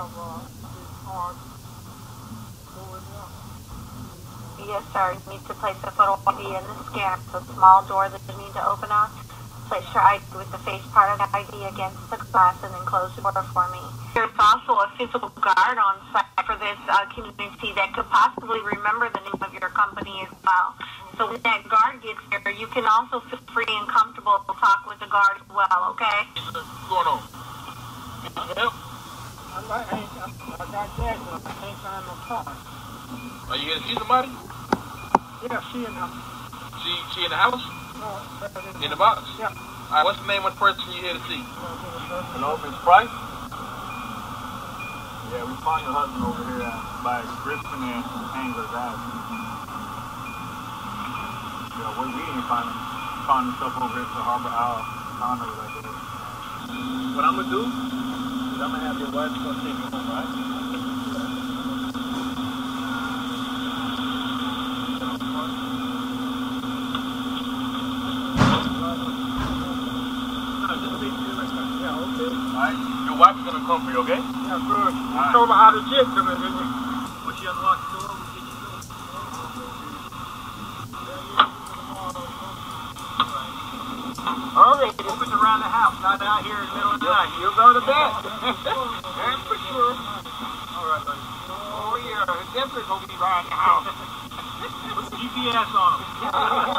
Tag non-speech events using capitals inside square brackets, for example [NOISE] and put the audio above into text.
uh, this hard going up. Yes, sir. You need to place a photo ID in the scanner. It's a small door that you need to open up. Place your ID with the face part of the ID against the glass and then close the door for me. There's also a physical guard on site for this uh, community that could possibly remember the name of your company as well. So when that guard gets there, you can also feel free and comfortable to talk with the guard as well, okay? What's going on? Help? I, like, I, ain't, I, I that, but I can't find no car. Are you here to see somebody? Yeah, she and him. She she in the house? No, better In the box? Yeah. All right, what's the name of the person you're here to see? Hello, Miss Price? Yeah, we found your husband over here by Griffin and Angler Drive. Yeah, we, we didn't find him. Found himself over here at the Harbor Isle. Found her like that. What I'm gonna do is I'm gonna have your wife go take you home, right? Yeah, okay. Alright, your wife is gonna come for you, okay? Yeah. You Alright. told me how to get to me, didn't you? When she unlocks the door, we'll get you going. Okay, open around the house, not out here in the middle of the night. You'll go to bed. [LAUGHS] That's for sure. All right, buddy. Oh, yeah, definitely gonna be around [LAUGHS] the house. Put the GPS on him. [LAUGHS]